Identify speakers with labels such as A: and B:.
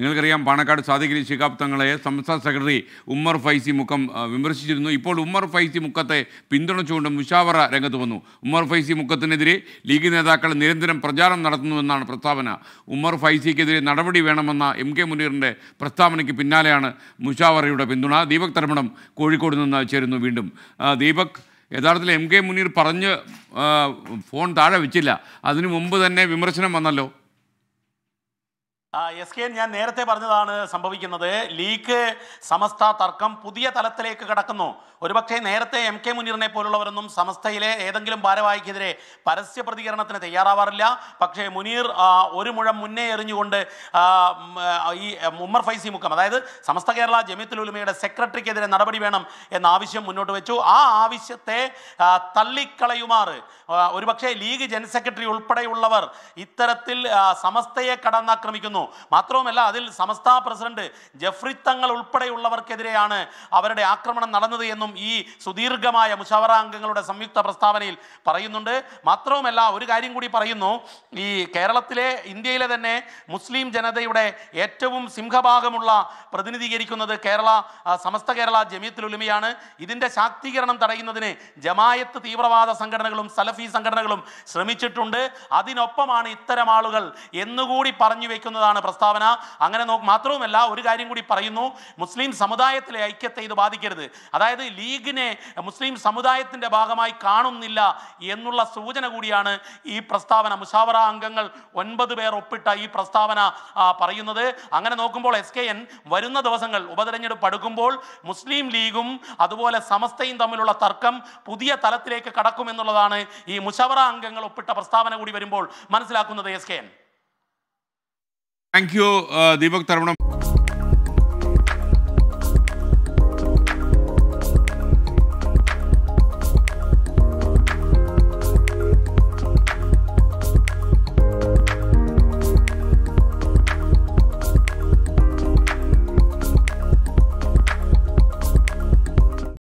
A: നിങ്ങൾക്കറിയാം പാണക്കാട് സാദിഖലി ശിഹാബ് തങ്ങളെ സംസ്ഥാന സെക്രട്ടറി ഉമ്മർ ഫൈസി മുഖം വിമർശിച്ചിരുന്നു. ഇപ്പോൾ ഉമ്മർ ഫൈസി മുഖത്തെ പിന്തുണച്ചുകൊണ്ട് മുഷാവറ രംഗത്ത് വന്നു. ഉമ്മർ ഫൈസി മുഖത്തിനെതിരെ ലീഗ് നേതാക്കൾ നിരന്തരം പ്രചാരണം നടത്തുന്നുവെന്നാണ് പ്രസ്താവന. ഉമ്മർ ഫൈസിക്കെതിരെ നടപടി വേണമെന്ന എം കെ മുനീറിന്റെ പ്രസ്താവനയ്ക്ക് പിന്നാലെയാണ് മുഷാവറയുടെ പിന്തുണ. ദീപക് തരമണം കോഴിക്കോട് നിന്ന് ചേരുന്നു വീണ്ടും. ദീപക് യഥാർത്ഥത്തിൽ എം കെ മുനീർ പറഞ്ഞ് ഫോൺ താഴെ വെച്ചില്ല. അതിനു മുമ്പ് തന്നെ വിമർശനം വന്നല്ലോ.
B: എസ് കെ ഞാൻ നേരത്തെ പറഞ്ഞതാണ് സംഭവിക്കുന്നത്. ലീഗ് സമസ്ത തർക്കം പുതിയ തലത്തിലേക്ക് കടക്കുന്നു. ഒരുപക്ഷെ നേരത്തെ എം കെ മുനീറിനെ പോലുള്ളവരൊന്നും സമസ്തയിലെ ഏതെങ്കിലും ഭാരവാഹിക്കെതിരെ പരസ്യ പ്രതികരണത്തിന് തയ്യാറാവാറില്ല. പക്ഷേ മുനീർ ഒരു മുഴം മുന്നേ എറിഞ്ഞുകൊണ്ട് ഈ ഉമ്മർ ഫൈസി മുക്കം അതായത് സമസ്ത കേരള ജമിത്തുൽ ഉലമയുടെ സെക്രട്ടറിക്കെതിരെ നടപടി വേണം എന്ന ആവശ്യം മുന്നോട്ട് വെച്ചു. ആ ആവശ്യത്തെ തള്ളിക്കളയുമാറ്. ഒരുപക്ഷെ ലീഗ് ജനറൽ സെക്രട്ടറി ഉൾപ്പെടെയുള്ളവർ ഇത്തരത്തിൽ സമസ്തയെ കടന്നാക്രമിക്കുന്നു. മാത്രവുമല്ല അതിൽ സമസ്ത പ്രസിഡന്റ് ജഫ്രി തങ്ങൾ ഉൾപ്പെടെയുള്ളവർക്കെതിരെയാണ് അവരുടെ ആക്രമണം നടന്നത് എന്നും ഈ സുദീർഘമായ മുഷാവറ അംഗങ്ങളുടെ സംയുക്ത പ്രസ്താവനയിൽ പറയുന്നുണ്ട്. മാത്രവുമല്ല ഒരു കാര്യം കൂടി പറയുന്നു. ഈ കേരളത്തിലെ ഇന്ത്യയിലെ തന്നെ മുസ്ലിം ജനതയുടെ ഏറ്റവും സിംഹഭാഗമുള്ള പ്രതിനിധീകരിക്കുന്നത് കേരള സമസ്ത കേരള ജമീത്തിൽ ഉലമയാണ്. ഇതിന്റെ ശാക്തീകരണം തടയുന്നതിന് ജമായത്ത് തീവ്രവാദ സംഘടനകളും സലഫി സംഘടനകളും ശ്രമിച്ചിട്ടുണ്ട്. അതിനൊപ്പമാണ് ഇത്തരം ആളുകൾ എന്നുകൂടി പറഞ്ഞു വെക്കുന്നതാണ് പ്രസ്താവന? അങ്ങനെ നോ മാത്രവുമല്ല ഒരു കാര്യം കൂടി പറയുന്നു. മുസ്ലിം സമുദായത്തിലെ ഐക്യത്തെ ഇത് ബാധിക്കരുത്. അതായത് ലീഗിനെ മുസ്ലിം സമുദായത്തിന്റെ ഭാഗമായി കാണുന്നില്ല എന്നുള്ള സൂചന കൂടിയാണ് ഈ പ്രസ്താവന. മുഷാവറ അംഗങ്ങൾ ഒൻപത് പേർ ഒപ്പിട്ട ഈ പ്രസ്താവന പറയുന്നത്. അങ്ങനെ നോക്കുമ്പോൾ എസ് കെ എൻ വരുന്ന ദിവസങ്ങൾ ഉപതെരഞ്ഞെടുപ്പ് അടുക്കുമ്പോൾ മുസ്ലിം ലീഗും അതുപോലെ സമസ്തയും തമ്മിലുള്ള തർക്കം പുതിയ തലത്തിലേക്ക് കടക്കുമെന്നുള്ളതാണ് ഈ മുഷാവറ അംഗങ്ങൾ ഒപ്പിട്ട പ്രസ്താവന കൂടി വരുമ്പോൾ മനസ്സിലാക്കുന്നത് S K N.
A: Thank you, uh, Deepak